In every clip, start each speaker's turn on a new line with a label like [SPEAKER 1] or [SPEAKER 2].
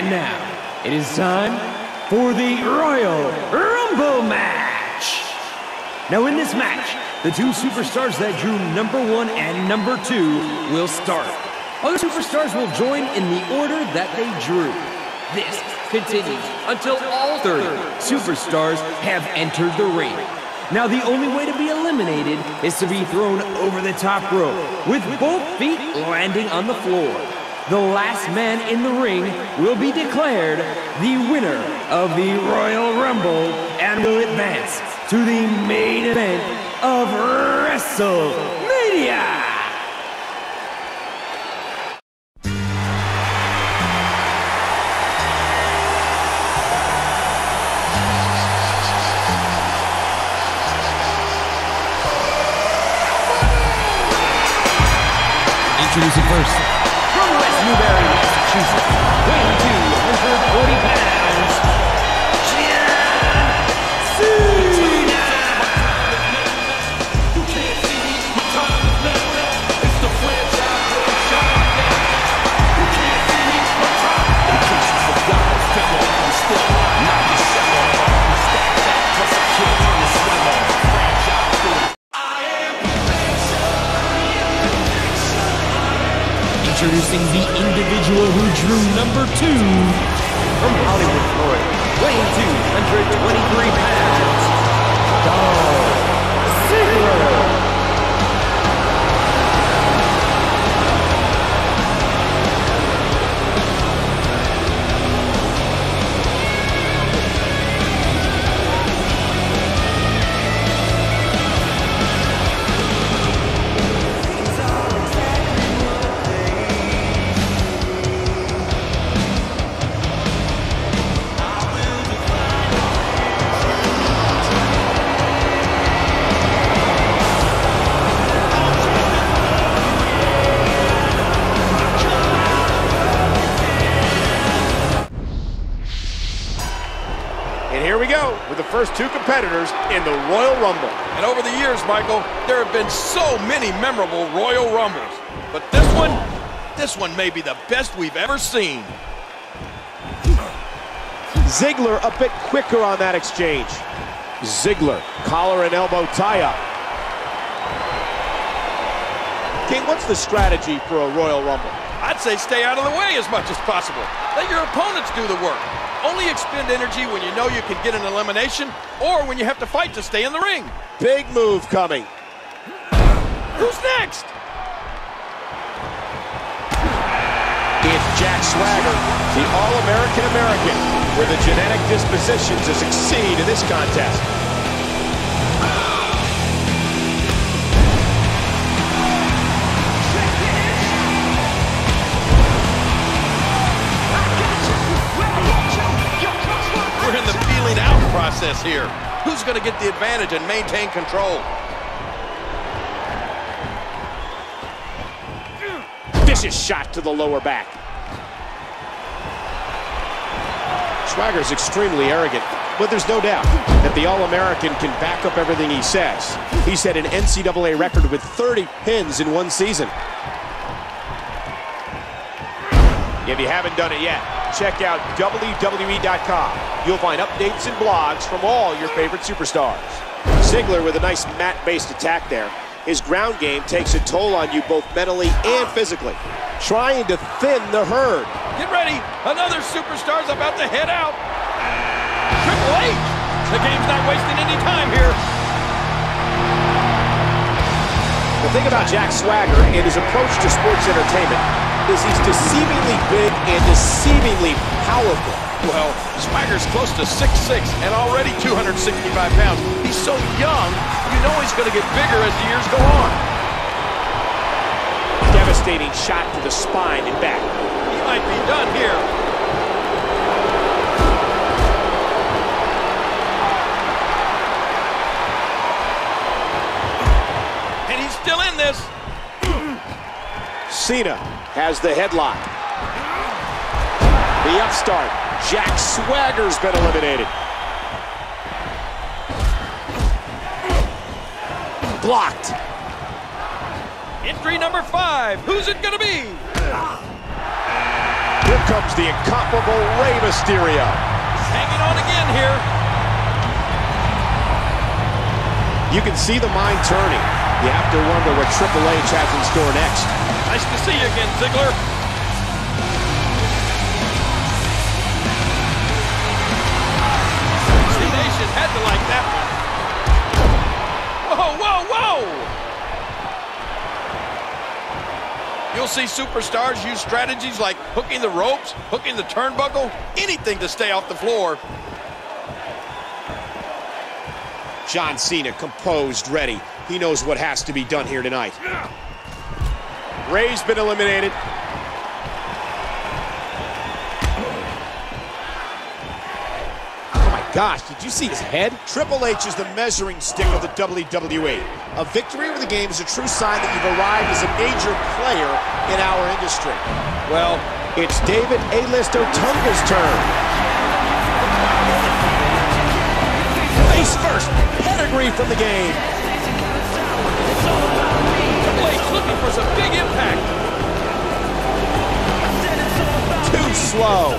[SPEAKER 1] And now, it is time for the Royal Rumble match. Now in this match, the two superstars that drew number one and number two will start. Other superstars will join in the order that they drew. This continues until all 30 superstars have entered the ring. Now the only way to be eliminated is to be thrown over the top rope with both feet landing on the floor. The last man in the ring will be declared the winner of the Royal Rumble and will advance to the main event of WrestleMania. Introducing first, Newbury, Massachusetts, drew number two. From Hollywood, Florida, weighing 223
[SPEAKER 2] competitors in the Royal Rumble.
[SPEAKER 3] And over the years, Michael, there have been so many memorable Royal Rumbles. But this one, this one may be the best we've ever seen.
[SPEAKER 2] Ziggler a bit quicker on that exchange. Ziggler, collar and elbow tie-up. King, what's the strategy for a Royal Rumble?
[SPEAKER 3] I'd say stay out of the way as much as possible. Let your opponents do the work. Only expend energy when you know you can get an elimination or when you have to fight to stay in the ring.
[SPEAKER 2] Big move coming.
[SPEAKER 3] Who's next?
[SPEAKER 2] It's Jack Swagger, the All-American American, with a genetic disposition to succeed in this contest.
[SPEAKER 3] Feeling out process here. Who's going to get the advantage and maintain control?
[SPEAKER 2] Vicious shot to the lower back. Swagger's extremely arrogant, but there's no doubt that the All-American can back up everything he says. He set an NCAA record with 30 pins in one season. If you haven't done it yet, check out WWE.com. You'll find updates and blogs from all your favorite superstars. Ziggler with a nice mat-based attack there. His ground game takes a toll on you both mentally and physically. Trying to thin the herd.
[SPEAKER 3] Get ready. Another superstar's about to head out. Triple H. The game's not wasting any time here.
[SPEAKER 2] The thing about Jack Swagger and his approach to sports entertainment is he's deceivingly big and deceivingly powerful.
[SPEAKER 3] Well, Swagger's close to 6'6 and already 265 pounds. He's so young, you know he's going to get bigger as the years go on.
[SPEAKER 2] Devastating shot to the spine and back.
[SPEAKER 3] He might be done here. And he's still in this.
[SPEAKER 2] Cena has the headlock. The upstart, Jack Swagger's been eliminated. Blocked.
[SPEAKER 3] Entry number five. Who's it going to be?
[SPEAKER 2] Here comes the incomparable Rey Mysterio.
[SPEAKER 3] Hanging on again here.
[SPEAKER 2] You can see the mind turning. You have to wonder what Triple H has in store next.
[SPEAKER 3] Nice to see you again, Ziggler. C-Nation had to like that one. Whoa, whoa, whoa! You'll see superstars use strategies like hooking the ropes, hooking the turnbuckle, anything to stay off the floor.
[SPEAKER 2] John Cena composed, ready. He knows what has to be done here tonight. Rey's been eliminated. Oh my gosh, did you see his head? Triple H is the measuring stick of the WWE. A victory over the game is a true sign that you've arrived as a major player in our industry. Well, it's David A-List Otunga's turn. Face first, pedigree from the game.
[SPEAKER 3] H looking for some big impact.
[SPEAKER 2] Too slow.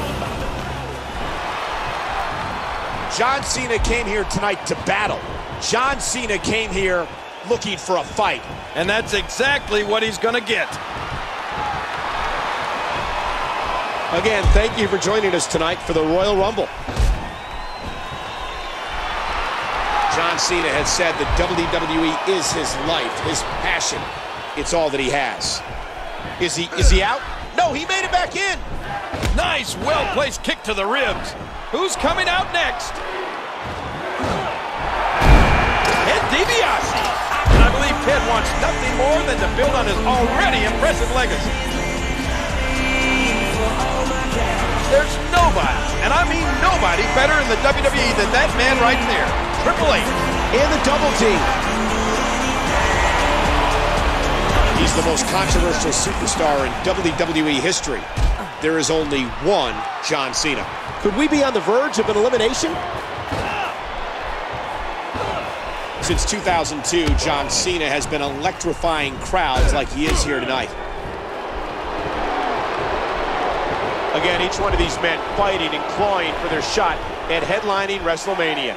[SPEAKER 2] John Cena came here tonight to battle. John Cena came here looking for a fight.
[SPEAKER 3] And that's exactly what he's going to get.
[SPEAKER 2] Again, thank you for joining us tonight for the Royal Rumble. John Cena has said that WWE is his life, his passion. It's all that he has. Is he is he out? No, he made it back in.
[SPEAKER 3] Nice, well-placed kick to the ribs. Who's coming out next? Ted DiBiase. And I believe Ted wants nothing more than to build on his already impressive legacy. There's nobody, and I mean nobody, better in the WWE than that man right there, Triple H.
[SPEAKER 2] And the double team. He's the most controversial superstar in WWE history. There is only one John Cena. Could we be on the verge of an elimination? Since 2002, John Cena has been electrifying crowds like he is here tonight. Again, each one of these men fighting and clawing for their shot at headlining WrestleMania.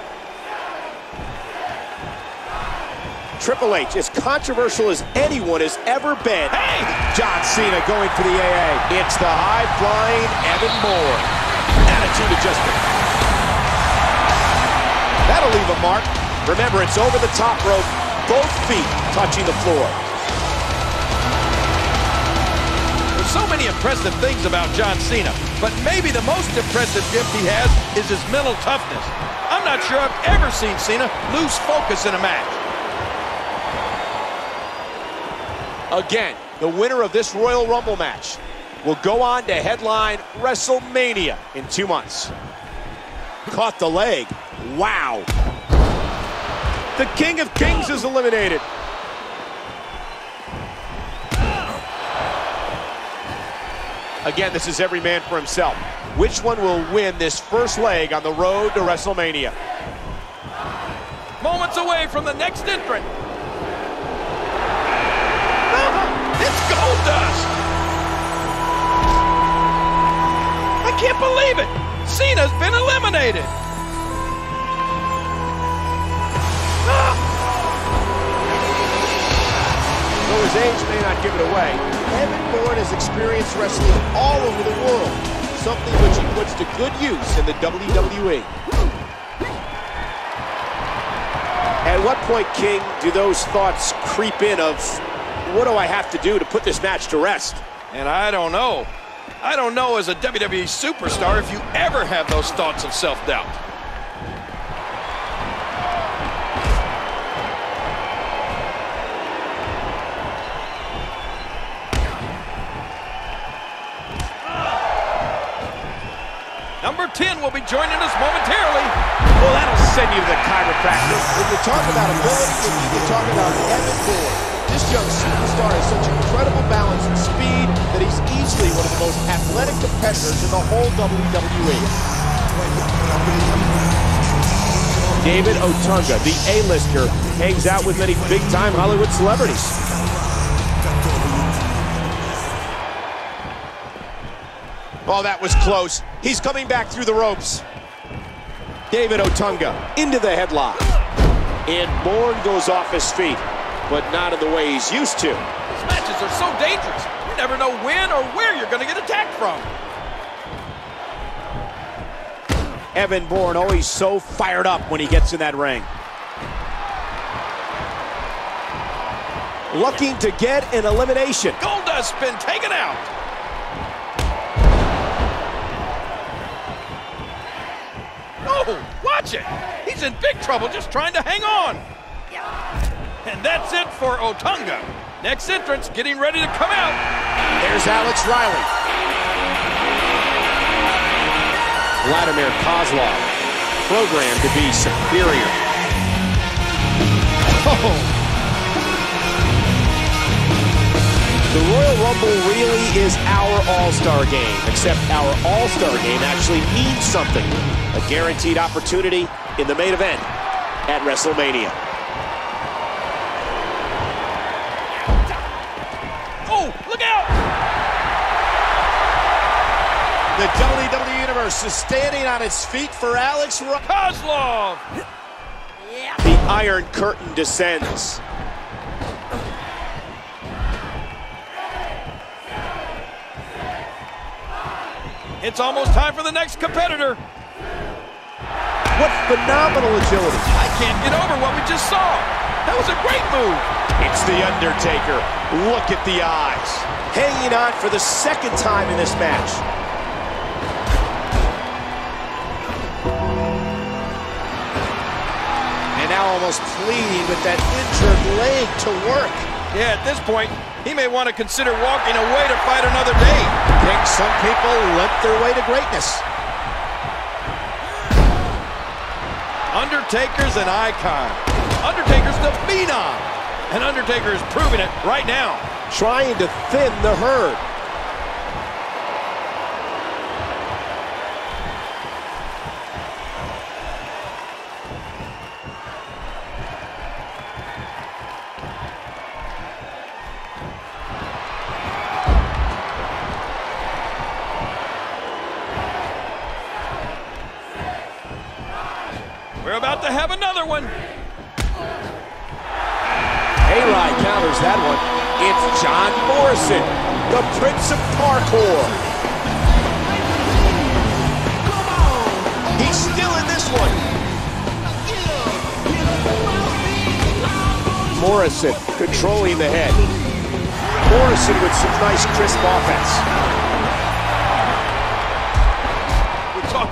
[SPEAKER 2] Triple H, as controversial as anyone has ever been. Hey! John Cena going for the AA. It's the high-flying Evan Bourne. Attitude adjustment. That'll leave a mark. Remember, it's over the top rope, both feet touching the floor.
[SPEAKER 3] There's so many impressive things about John Cena, but maybe the most impressive gift he has is his mental toughness. I'm not sure I've ever seen Cena lose focus in a match.
[SPEAKER 2] Again, the winner of this Royal Rumble match will go on to headline WrestleMania in two months. Caught the leg. Wow. The King of Kings is eliminated. Again, this is every man for himself. Which one will win this first leg on the road to WrestleMania?
[SPEAKER 3] Moments away from the next entrant. I can't believe it! Cena's been eliminated!
[SPEAKER 2] Though his age may not give it away, Evan Bourne has experienced wrestling all over the world, something which he puts to good use in the WWE. At what point, King, do those thoughts creep in of, what do I have to do to put this match to rest?
[SPEAKER 3] And I don't know. I don't know as a WWE superstar if you ever have those thoughts of self-doubt. Number 10 will be joining us momentarily.
[SPEAKER 2] Well, that'll send you to the chiropractor. When you talk about ability, you need to talk about Evan Bourne. This young superstar has such incredible balance and speed that he's easily one of the most athletic competitors in the whole WWE. David Otunga, the A-lister, hangs out with many big-time Hollywood celebrities. Oh, that was close. He's coming back through the ropes. David Otunga into the headlock. And Bourne goes off his feet, but not in the way he's used to.
[SPEAKER 3] These matches are so dangerous. You never know when or where you're going to get attacked from.
[SPEAKER 2] Evan Bourne always so fired up when he gets in that ring. Looking to get an elimination.
[SPEAKER 3] Goldust's been taken out. Oh, watch it. He's in big trouble just trying to hang on. And that's it for Otunga. Next entrance getting ready to come out.
[SPEAKER 2] There's Alex Riley. Vladimir Kozlov, programmed to be superior. Oh. The Royal Rumble really is our All-Star game, except our All-Star game actually means something. A guaranteed opportunity in the main event at WrestleMania. The WWE Universe is standing on its feet for Alex Ro
[SPEAKER 3] Kozlov!
[SPEAKER 2] The Iron Curtain descends.
[SPEAKER 3] It's almost time for the next competitor.
[SPEAKER 2] What phenomenal agility.
[SPEAKER 3] I can't get over what we just saw. That was a great move.
[SPEAKER 2] It's The Undertaker. Look at the eyes. Hanging on for the second time in this match. Now almost pleading with that injured leg to work.
[SPEAKER 3] Yeah, at this point, he may want to consider walking away to fight another day.
[SPEAKER 2] think some people limp their way to greatness.
[SPEAKER 3] Undertaker's an icon. Undertaker's the phenom. And Undertaker is proving it right now.
[SPEAKER 2] Trying to thin the herd.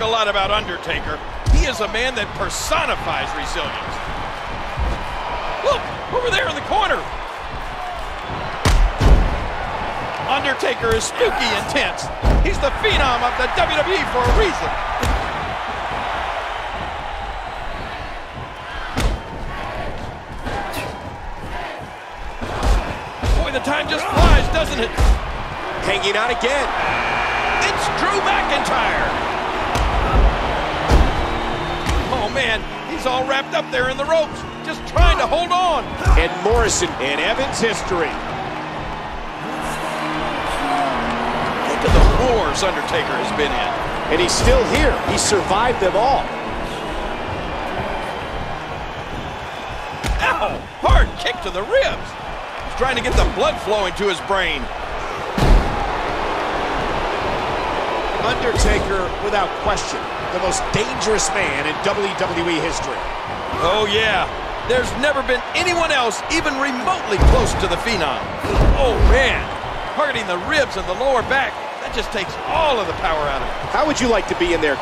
[SPEAKER 3] A lot about Undertaker. He is a man that personifies resilience. Look, over there in the corner. Undertaker is spooky intense. He's the phenom of the WWE for a reason. Boy, the time just flies, doesn't it?
[SPEAKER 2] Hanging out again.
[SPEAKER 3] It's Drew McIntyre. Oh, man, he's all wrapped up there in the ropes, just trying to hold on.
[SPEAKER 2] And Morrison in Evans history.
[SPEAKER 3] Think of the wars Undertaker has been in.
[SPEAKER 2] And he's still here. He survived them all.
[SPEAKER 3] Ow! Hard kick to the ribs. He's trying to get the blood flowing to his brain.
[SPEAKER 2] Undertaker, without question, the most dangerous man in WWE history.
[SPEAKER 3] Oh, yeah. There's never been anyone else even remotely close to the Phenom. Oh, man. Targeting the ribs and the lower back. That just takes all of the power out of it.
[SPEAKER 2] How would you like to be in there?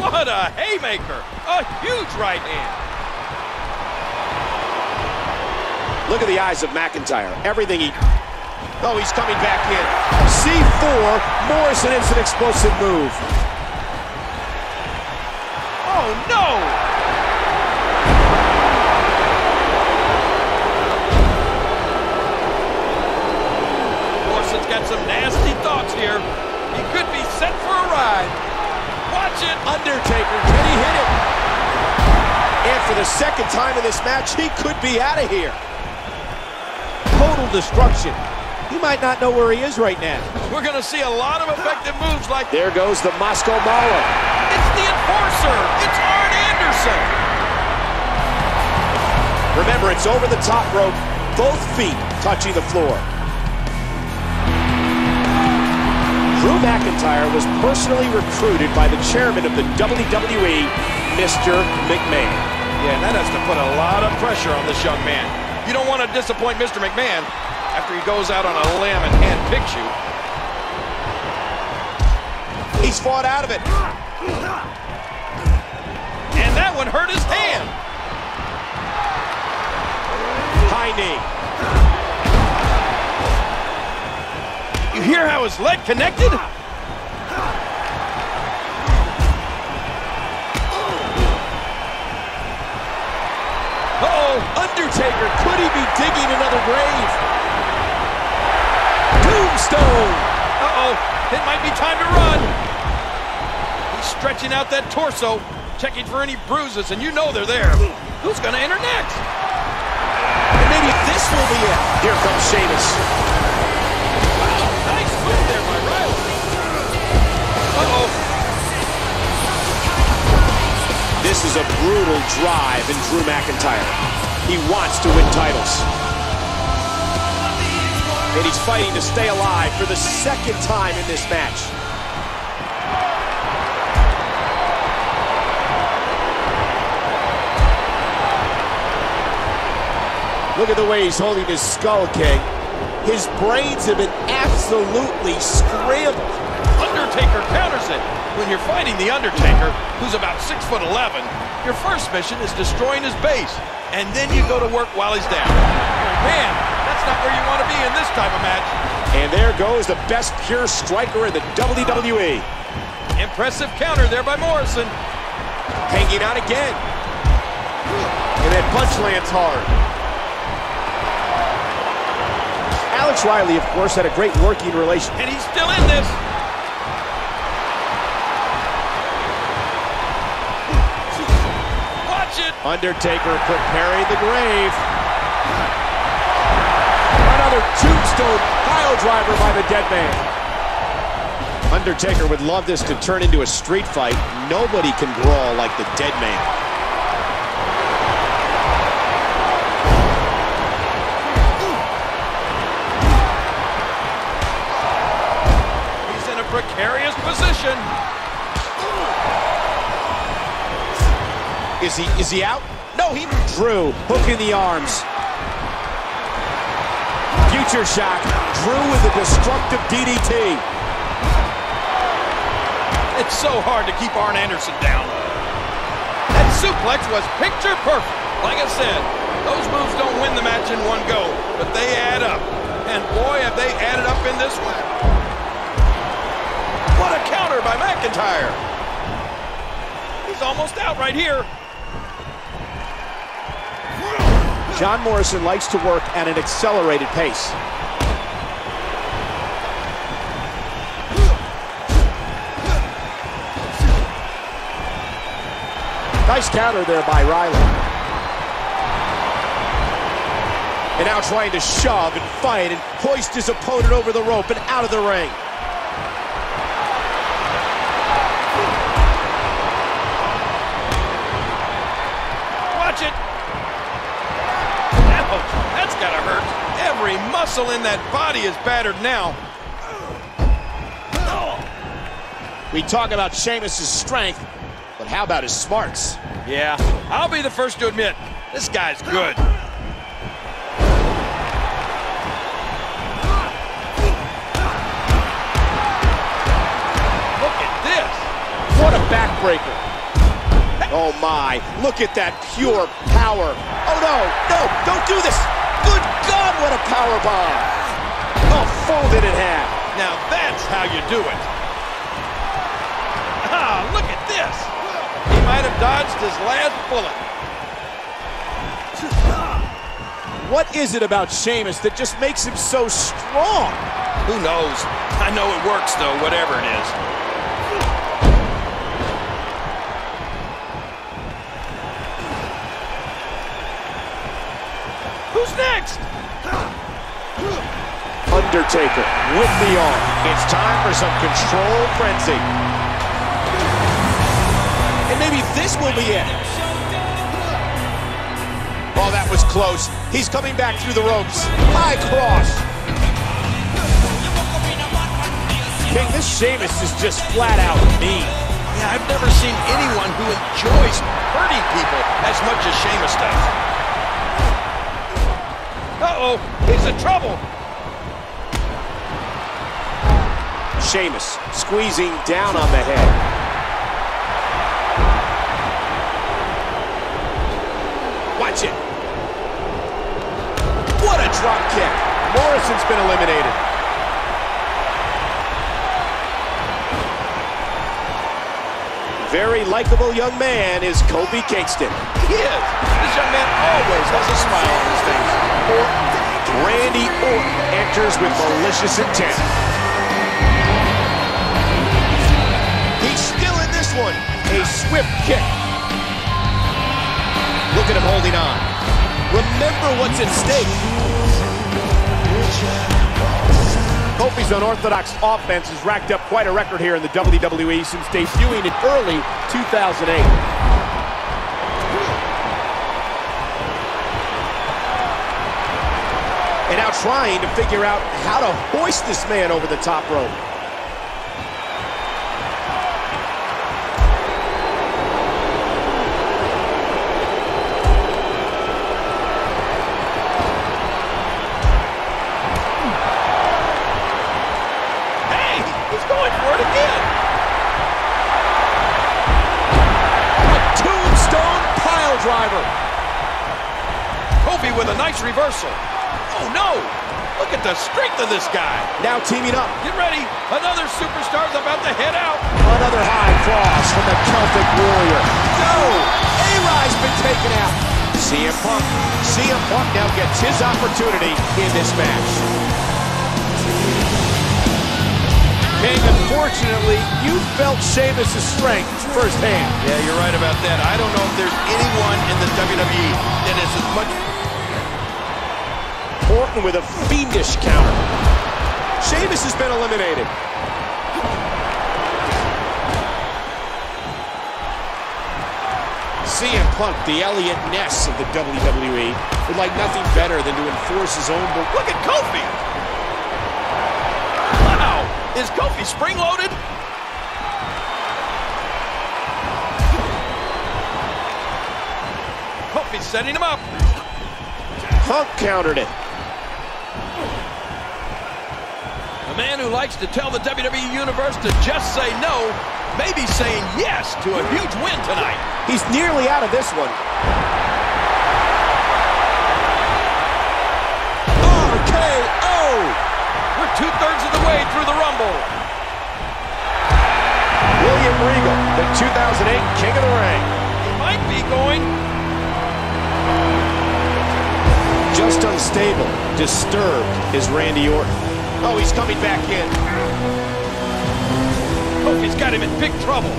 [SPEAKER 3] What a haymaker. A huge right hand.
[SPEAKER 2] Look at the eyes of McIntyre. Everything he... Oh, he's coming back in. C4, Morrison is an explosive move.
[SPEAKER 3] Oh, no! Morrison's got some nasty thoughts here. He could be set for a ride. Watch it.
[SPEAKER 2] Undertaker, can he hit it? And for the second time in this match, he could be out of here. Total destruction. He might not know where he is right now.
[SPEAKER 3] We're going to see a lot of effective moves like...
[SPEAKER 2] There goes the Moscow Mauler.
[SPEAKER 3] It's the Enforcer. It's Arn Anderson.
[SPEAKER 2] Remember, it's over the top rope, both feet touching the floor. Drew McIntyre was personally recruited by the chairman of the WWE, Mr. McMahon.
[SPEAKER 3] Yeah, and that has to put a lot of pressure on this young man. You don't want to disappoint Mr. McMahon after he goes out on a limb and handpicks you.
[SPEAKER 2] He's fought out of it.
[SPEAKER 3] And that one hurt his hand.
[SPEAKER 2] High knee.
[SPEAKER 3] You hear how his leg connected?
[SPEAKER 2] Uh-oh, Undertaker, could he be digging another grave? Tombstone!
[SPEAKER 3] Uh-oh, it might be time to run. He's stretching out that torso, checking for any bruises, and you know they're there. Who's going to enter next?
[SPEAKER 2] And maybe this will be it. Here comes Sheamus.
[SPEAKER 3] Nice move there by Riley. Uh-oh.
[SPEAKER 2] This is a brutal drive in Drew McIntyre. He wants to win titles. And he's fighting to stay alive for the second time in this match. Look at the way he's holding his skull, King. His brains have been absolutely scrambled.
[SPEAKER 3] Undertaker counters it. When you're fighting The Undertaker, who's about 6 foot 11, your first mission is destroying his base. And then you go to work while he's down. Oh, man, that's not where you want to be in this type of match.
[SPEAKER 2] And there goes the best pure striker in the WWE.
[SPEAKER 3] Impressive counter there by Morrison.
[SPEAKER 2] Hanging out again. And that punch lands hard. Alex Riley, of course, had a great working relation.
[SPEAKER 3] And he's still in this. Watch it.
[SPEAKER 2] Undertaker preparing the grave. Another tombstone pile driver by the dead man. Undertaker would love this to turn into a street fight. Nobody can brawl like the dead man.
[SPEAKER 3] He's in a precarious position.
[SPEAKER 2] Is he is he out? No, he Drew Hook in the arms. Future shock. Drew with a destructive DDT.
[SPEAKER 3] It's so hard to keep Arn Anderson down. That suplex was picture perfect. Like I said, those moves don't win the match in one go, but they add up. And boy, have they added up in this one. What a counter by McIntyre. He's almost out right here.
[SPEAKER 2] John Morrison likes to work at an accelerated pace. Nice counter there by Riley. And now trying to shove and fight and hoist his opponent over the rope and out of the ring.
[SPEAKER 3] Every muscle in that body is battered now.
[SPEAKER 2] We talk about Sheamus' strength, but how about his smarts?
[SPEAKER 3] Yeah, I'll be the first to admit, this guy's good. Look at this.
[SPEAKER 2] What a backbreaker. Oh my, look at that pure power. Oh no, no, don't do this. Good God, what a power bomb. Oh, folded in half.
[SPEAKER 3] Now that's how you do it. Ah, look at this. He might have dodged his last bullet.
[SPEAKER 2] What is it about Sheamus that just makes him so strong?
[SPEAKER 3] Who knows? I know it works though, whatever it is. Who's next?
[SPEAKER 2] Undertaker with the arm. It's time for some control frenzy. And maybe this will be it. Oh, that was close. He's coming back through the ropes. High cross. King, this Sheamus is just flat out mean.
[SPEAKER 3] Yeah, I've never seen anyone who enjoys hurting people as much as Sheamus does. Uh-oh, he's in trouble.
[SPEAKER 2] Sheamus squeezing down on the head. Watch it. What a drop kick. Morrison's been eliminated. Very likable young man is Kofi Kingston.
[SPEAKER 3] He is. This young man always has a smile on his face.
[SPEAKER 2] Randy Orton enters with malicious intent. This one. A swift kick. Look at him holding on. Remember what's at stake. Kofi's unorthodox offense has racked up quite a record here in the WWE since debuting in early 2008. And now trying to figure out how to hoist this man over the top rope.
[SPEAKER 3] Of this guy.
[SPEAKER 2] Now teaming up.
[SPEAKER 3] Get ready. Another superstar's about to head out.
[SPEAKER 2] Another high cross from the Celtic Warrior. No! A-Rod's been taken out. CM Punk. CM Punk now gets his opportunity in this match. King, unfortunately, you felt Sheamus' strength firsthand.
[SPEAKER 3] Yeah, you're right about that. I don't know if there's anyone in the WWE that is as much...
[SPEAKER 2] Orton with a fiendish counter. Sheamus has been eliminated. CM Punk, the Eliot Ness of the WWE, would like nothing better than to enforce his own...
[SPEAKER 3] Look at Kofi. Wow. Is Kofi spring-loaded? Kofi's setting him up.
[SPEAKER 2] Punk countered it.
[SPEAKER 3] A man who likes to tell the WWE Universe to just say no, maybe saying yes to a huge win tonight.
[SPEAKER 2] He's nearly out of this one. RKO!
[SPEAKER 3] We're two-thirds of the way through the Rumble.
[SPEAKER 2] William Regal, the 2008 King of the Ring.
[SPEAKER 3] He might be going.
[SPEAKER 2] Just unstable, disturbed is Randy Orton. Oh, he's coming back in.
[SPEAKER 3] Kofi's got him in big trouble.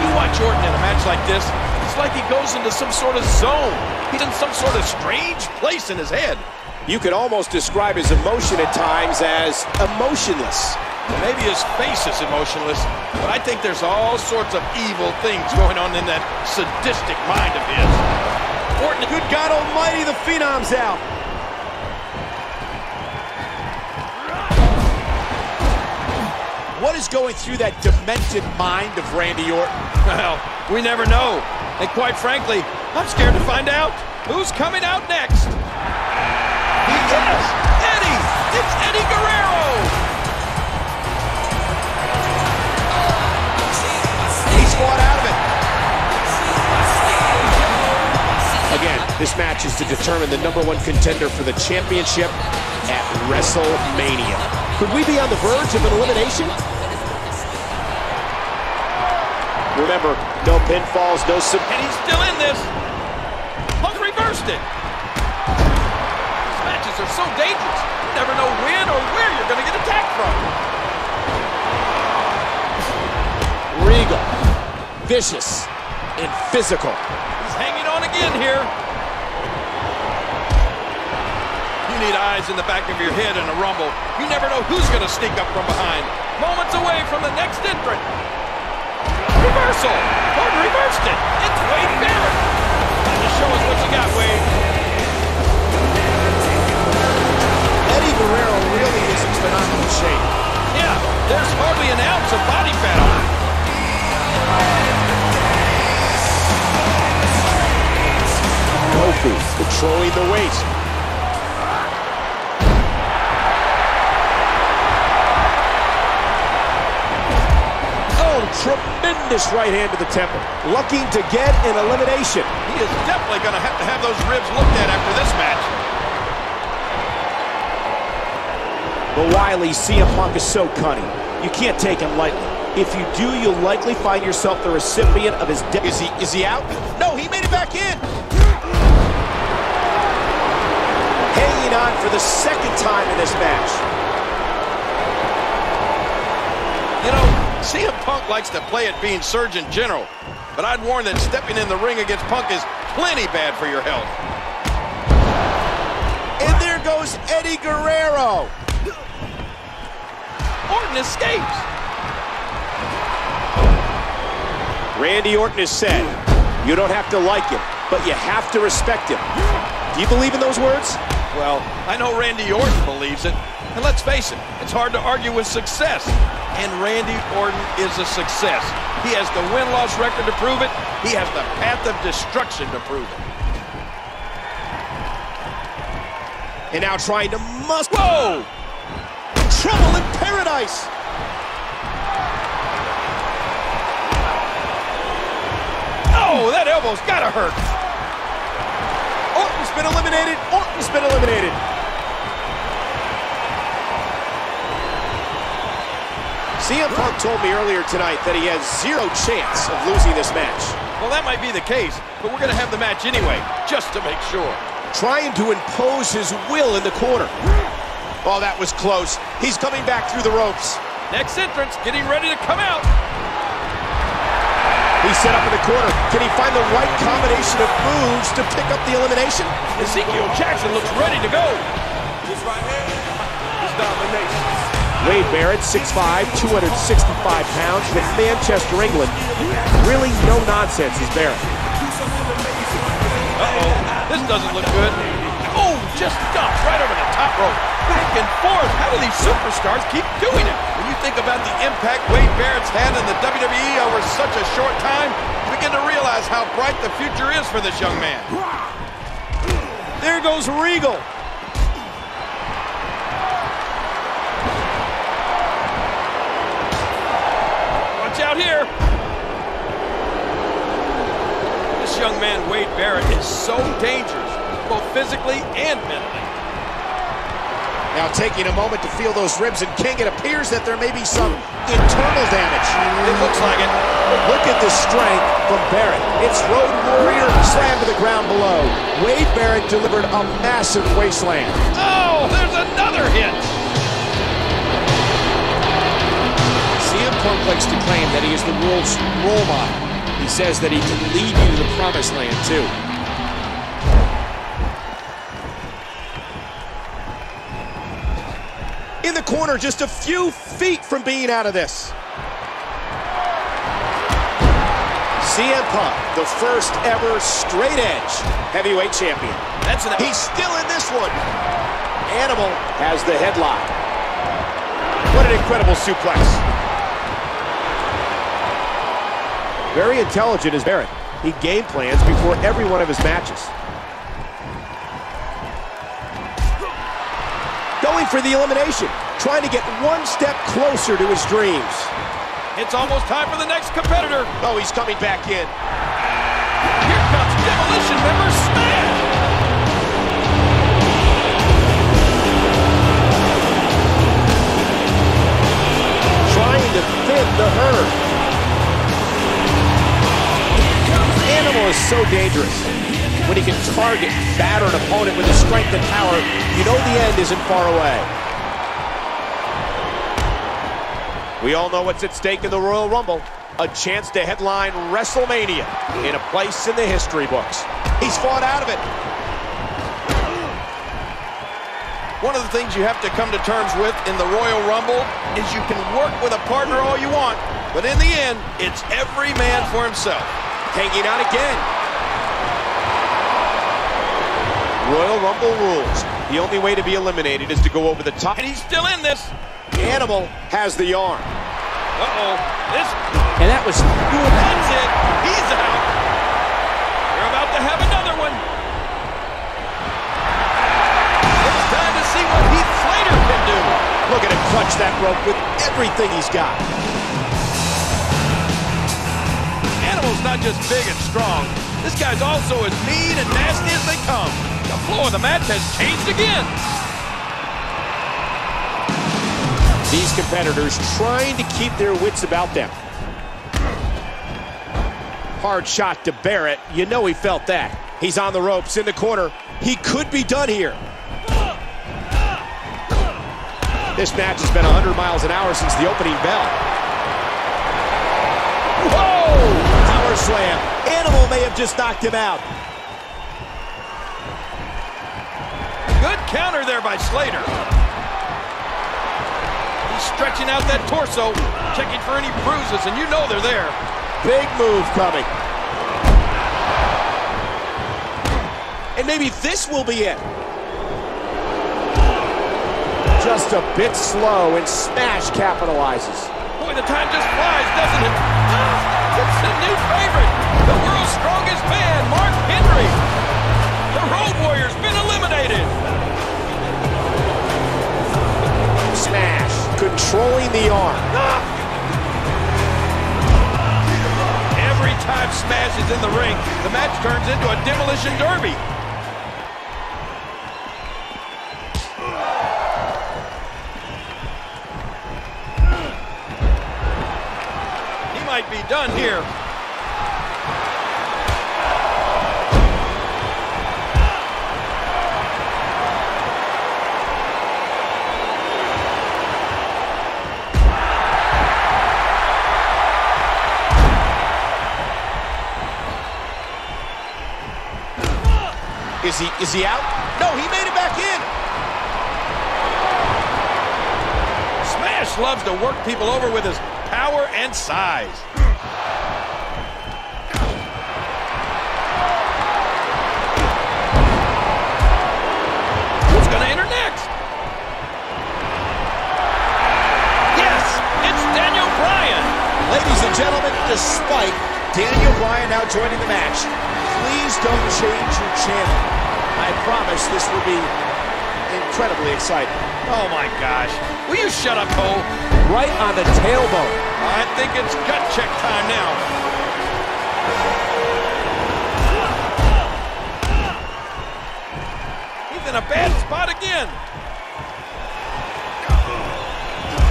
[SPEAKER 3] You watch Orton in a match like this, it's like he goes into some sort of zone. He's in some sort of strange place in his head.
[SPEAKER 2] You could almost describe his emotion at times as emotionless.
[SPEAKER 3] Maybe his face is emotionless, but I think there's all sorts of evil things going on in that sadistic mind of his. Orton,
[SPEAKER 2] Good God almighty, the Phenom's out. What is going through that demented mind of Randy Orton?
[SPEAKER 3] well, we never know. And quite frankly, I'm scared to find out who's coming out next. He is Eddie. It's Eddie Guerrero.
[SPEAKER 2] He's fought out of it. Again, this match is to determine the number one contender for the championship at WrestleMania. Could we be on the verge of an elimination? Remember, no pinfalls, no sub...
[SPEAKER 3] And he's still in this. Punk reversed it. These matches are so dangerous. You never know when or where you're going to get attacked from.
[SPEAKER 2] Regal, vicious, and physical.
[SPEAKER 3] He's hanging on again here. You need eyes in the back of your head in a rumble. You never know who's going to sneak up from behind. Moments away from the next entrant. Reversal. Orton reversed it. It's Wade Barrett. Just show us what you got, Wade.
[SPEAKER 2] Eddie Guerrero really is in phenomenal shape.
[SPEAKER 3] Yeah, there's hardly an ounce of body fat on him.
[SPEAKER 2] Kofi controlling the waist. Tremendous right hand to the temple. Looking to get an elimination.
[SPEAKER 3] He is definitely going to have to have those ribs looked at after this match.
[SPEAKER 2] But Wiley, CM Punk is so cunning. You can't take him lightly. If you do, you'll likely find yourself the recipient of his death. Is he, is he out? No, he made it back in. Hanging on for the second time in this match.
[SPEAKER 3] You know, CM Punk likes to play at being Surgeon General, but I'd warn that stepping in the ring against Punk is plenty bad for your health.
[SPEAKER 2] And there goes Eddie Guerrero.
[SPEAKER 3] Orton escapes.
[SPEAKER 2] Randy Orton has said, you don't have to like him, but you have to respect him. Do you believe in those words?
[SPEAKER 3] Well, I know Randy Orton believes it. And let's face it, it's hard to argue with success. And Randy Orton is a success. He has the win-loss record to prove it. He has the path of destruction to prove it.
[SPEAKER 2] And now trying to must.
[SPEAKER 3] Whoa!
[SPEAKER 2] Trouble in paradise.
[SPEAKER 3] Oh, that elbow's gotta hurt.
[SPEAKER 2] Orton's been eliminated. Orton's been eliminated. CM Punk told me earlier tonight that he has zero chance of losing this match.
[SPEAKER 3] Well, that might be the case, but we're gonna have the match anyway, just to make sure.
[SPEAKER 2] Trying to impose his will in the corner. Oh, that was close. He's coming back through the ropes.
[SPEAKER 3] Next entrance, getting ready to come out.
[SPEAKER 2] He's set up in the corner. Can he find the right combination of moves to pick up the elimination?
[SPEAKER 3] Ezekiel Jackson looks ready to go. This right here is domination.
[SPEAKER 2] Wade Barrett, 6'5", 265 pounds from Manchester, England. Really no nonsense is Barrett.
[SPEAKER 3] Uh-oh, this doesn't look good. Oh, just dumped right over the top rope. Back and forth. How do these superstars keep doing it? When you think about the impact Wade Barrett's had in the WWE over such a short time, you begin to realize how bright the future is for this young man.
[SPEAKER 2] There goes Regal.
[SPEAKER 3] Watch out here. This young man, Wade Barrett, is so dangerous, both physically and mentally.
[SPEAKER 2] Now taking a moment to feel those ribs, and King, it appears that there may be some internal damage.
[SPEAKER 3] It looks like it.
[SPEAKER 2] Look at the strength from Barrett. It's Road Warrior slam to the ground below. Wade Barrett delivered a massive wasteland.
[SPEAKER 3] Oh, there's another hit.
[SPEAKER 2] CM Punk likes to claim that he is the world's role model. He says that he can lead you to the promised land, too. In the corner, just a few feet from being out of this. CM Punk, the first ever straight edge heavyweight champion.
[SPEAKER 3] That's an...
[SPEAKER 2] He's still in this one. Animal has the headlock. What an incredible suplex. Very intelligent is Barrett. He game plans before every one of his matches. Going for the elimination, trying to get one step closer to his dreams.
[SPEAKER 3] It's almost time for the next competitor.
[SPEAKER 2] Oh, he's coming back in.
[SPEAKER 3] Here comes Demolition member Smash.
[SPEAKER 2] Trying to thin the herd. Is so dangerous. When he can target, batter an opponent with his strength and power, you know the end isn't far away. We all know what's at stake in the Royal Rumble. A chance to headline WrestleMania in a place in the history books. He's fought out of it.
[SPEAKER 3] One of the things you have to come to terms with in the Royal Rumble is you can work with a partner all you want, but in the end, it's every man for himself.
[SPEAKER 2] Hanging out again. Royal Rumble rules. The only way to be eliminated is to go over the top.
[SPEAKER 3] And he's still in this.
[SPEAKER 2] The animal has the arm.
[SPEAKER 3] Uh-oh. This...
[SPEAKER 1] And that was...
[SPEAKER 3] That's it. He's out. We're about to have another one. It's time to see what Heath Slater can do.
[SPEAKER 2] Look at him clutch that rope with everything he's got.
[SPEAKER 3] Not just big and strong. This guy's also as mean and nasty as they come. The floor of the match has changed again.
[SPEAKER 2] These competitors trying to keep their wits about them. Hard shot to Barrett. You know he felt that. He's on the ropes in the corner. He could be done here. This match has been 100 miles an hour since the opening bell. Slam. Animal may have just knocked him out.
[SPEAKER 3] Good counter there by Slater. He's stretching out that torso, checking for any bruises, and you know they're there.
[SPEAKER 2] Big move coming. And maybe this will be it. Just a bit slow, and Smash capitalizes.
[SPEAKER 3] Boy, the time just flies, doesn't it? Ah! It's the new favorite, the world's strongest man, Mark Henry. The Road Warrior's been eliminated.
[SPEAKER 2] Smash, controlling the arm.
[SPEAKER 3] Every time Smash is in the ring, the match turns into a demolition derby. Done here.
[SPEAKER 2] Is he is he out? No, he made it back in.
[SPEAKER 3] Smash loves to work people over with his power and size.
[SPEAKER 2] This will be incredibly exciting.
[SPEAKER 3] Oh my gosh. Will you shut up, Cole?
[SPEAKER 2] Right on the tailbone.
[SPEAKER 3] I think it's gut check time now. He's in a bad spot again.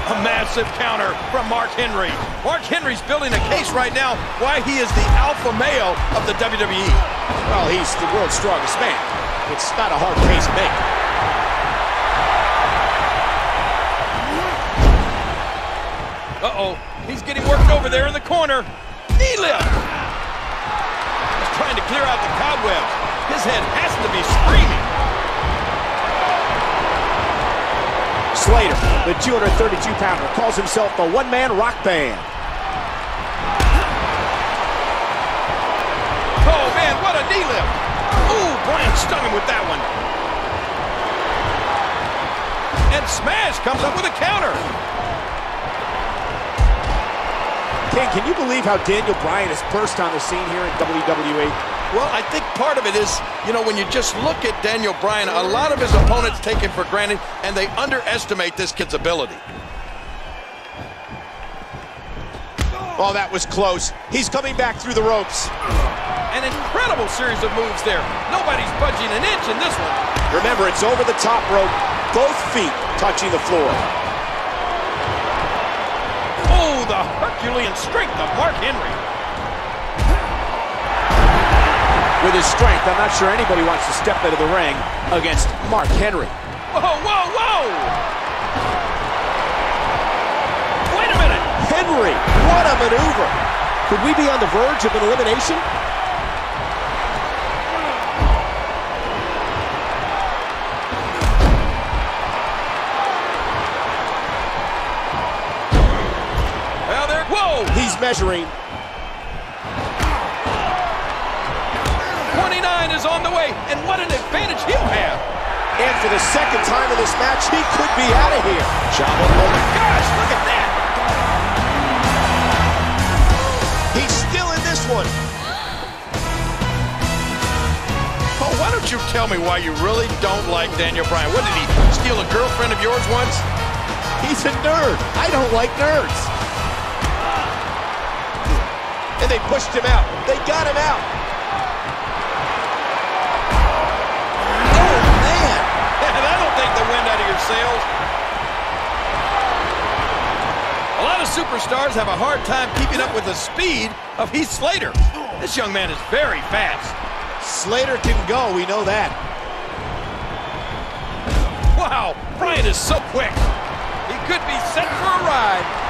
[SPEAKER 3] A massive counter from Mark Henry. Mark Henry's building a case right now why he is the alpha male of the WWE.
[SPEAKER 2] Well, he's the world's strongest man. It's not a hard case to make.
[SPEAKER 3] Uh-oh, he's getting worked over there in the corner. Knee lift. He's trying to clear out the cobwebs. His head has to be screaming.
[SPEAKER 2] Slater, the 232-pounder, calls himself the one-man rock band.
[SPEAKER 3] Oh, man, what a knee lift. Ooh, Bryan stung him with that one. And Smash comes up with a counter.
[SPEAKER 2] King, can you believe how Daniel Bryan has burst on the scene here in WWE?
[SPEAKER 3] Well, I think part of it is, you know, when you just look at Daniel Bryan, a lot of his opponents take him for granted, and they underestimate this kid's ability.
[SPEAKER 2] Oh, that was close. He's coming back through the ropes.
[SPEAKER 3] An incredible series of moves there. Nobody's budging an inch in this one.
[SPEAKER 2] Remember, it's over the top rope, both feet touching the floor.
[SPEAKER 3] Oh, the Herculean strength of Mark Henry.
[SPEAKER 2] With his strength, I'm not sure anybody wants to step into the ring against Mark Henry.
[SPEAKER 3] Whoa, whoa, whoa! Wait a minute!
[SPEAKER 2] Henry, what a maneuver! Could we be on the verge of an elimination? Measuring.
[SPEAKER 3] 29 is on the way, and what an advantage he'll have.
[SPEAKER 2] And for the second time in this match, he could be out of here.
[SPEAKER 3] Oh my gosh, look at that.
[SPEAKER 2] He's still in this one.
[SPEAKER 3] Oh, why don't you tell me why you really don't like Daniel Bryan? What, did he steal a girlfriend of yours once?
[SPEAKER 2] He's a nerd. I don't like nerds. And they pushed him out. They got him out.
[SPEAKER 3] Oh, man. That'll take the wind out of your sails. A lot of superstars have a hard time keeping up with the speed of Heath Slater. This young man is very fast.
[SPEAKER 2] Slater can go, we know that.
[SPEAKER 3] Wow, Bryan is so quick. He could be set for a ride.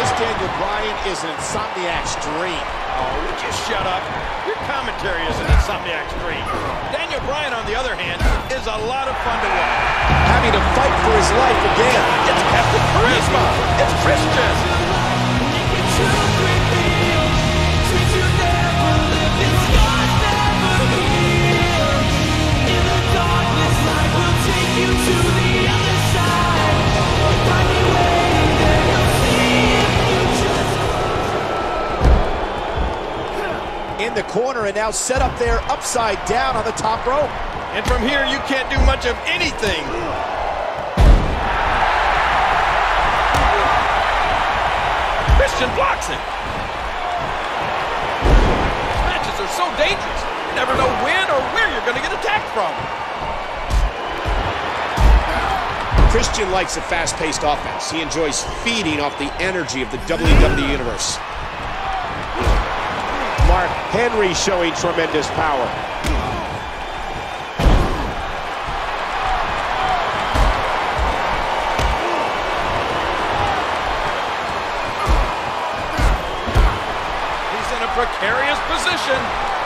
[SPEAKER 2] This Daniel Bryan is an insomniac's dream.
[SPEAKER 3] Oh, would you shut up? Your commentary is an insomniac's dream. Daniel Bryan, on the other hand, is a lot of fun to watch.
[SPEAKER 2] Having to fight for his life again.
[SPEAKER 3] It's Captain Charisma. It's Christian.
[SPEAKER 2] In the corner and now set up there upside down on the top rope.
[SPEAKER 3] And from here, you can't do much of anything. Christian blocks it. These matches are so dangerous. You never know when or where you're going to get attacked from.
[SPEAKER 2] Christian likes a fast-paced offense. He enjoys feeding off the energy of the WWE Universe. Mark Henry showing tremendous power.
[SPEAKER 3] He's in a precarious position.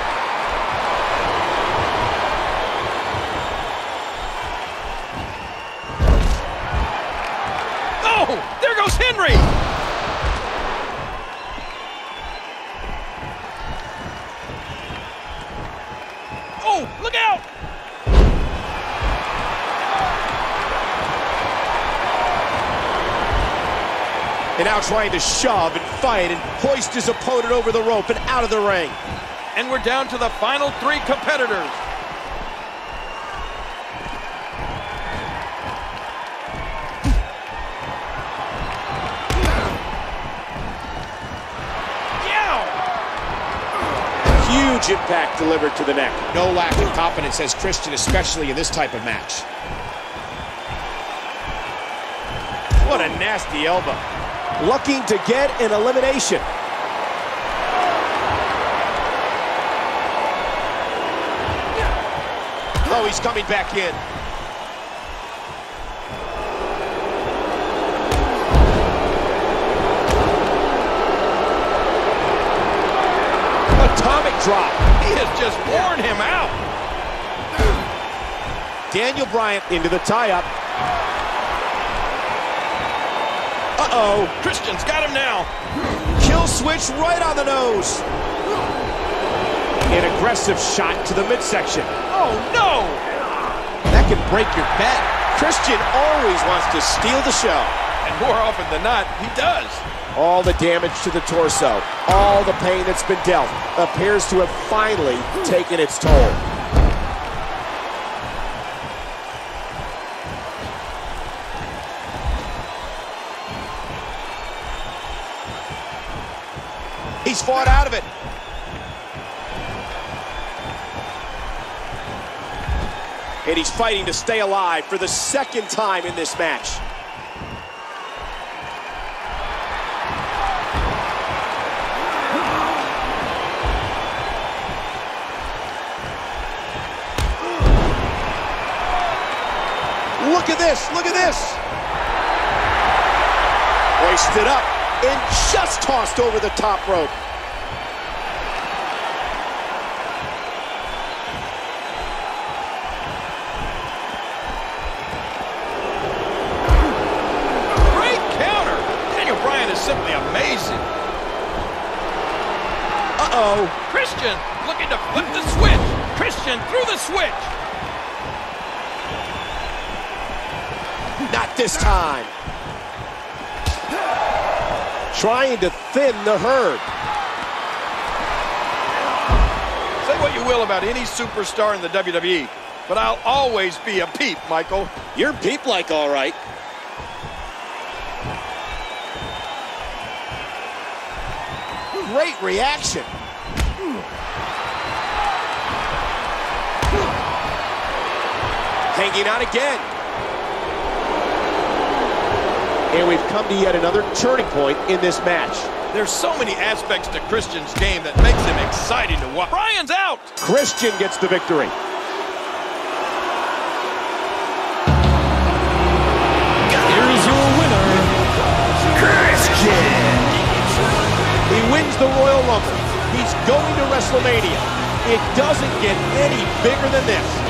[SPEAKER 2] Trying to shove and fight and hoist his opponent over the rope and out of the ring.
[SPEAKER 3] And we're down to the final three competitors.
[SPEAKER 2] Huge impact delivered to the neck. No lack of confidence as Christian, especially in this type of match. What a nasty elbow. Looking to get an elimination. Oh, he's coming back in. Atomic drop.
[SPEAKER 3] He has just worn him out.
[SPEAKER 2] Daniel Bryan into the tie-up. Uh-oh.
[SPEAKER 3] Christian's got him now.
[SPEAKER 2] Kill switch right on the nose. An aggressive shot to the midsection.
[SPEAKER 3] Oh, no!
[SPEAKER 2] That can break your back. Christian always wants to steal the show.
[SPEAKER 3] And more often than not, he does.
[SPEAKER 2] All the damage to the torso, all the pain that's been dealt, appears to have finally taken its toll. He's fought out of it. And he's fighting to stay alive for the second time in this match. Look at this, look at this. Hoisted up and just tossed over the top rope.
[SPEAKER 3] Great counter. Daniel Bryan is simply amazing.
[SPEAKER 2] Uh-oh.
[SPEAKER 3] Christian looking to flip the switch. Christian threw the switch.
[SPEAKER 2] Not this time. Trying to thin the herd.
[SPEAKER 3] Say what you will about any superstar in the WWE, but I'll always be a peep, Michael.
[SPEAKER 2] You're peep-like, all right. Great reaction. Hanging out again. And we've come to yet another turning point in this match.
[SPEAKER 3] There's so many aspects to Christian's game that makes him exciting to watch. Bryan's out.
[SPEAKER 2] Christian gets the victory.
[SPEAKER 1] Here is your winner, Christian.
[SPEAKER 2] He wins the Royal Rumble. He's going to WrestleMania. It doesn't get any bigger than this.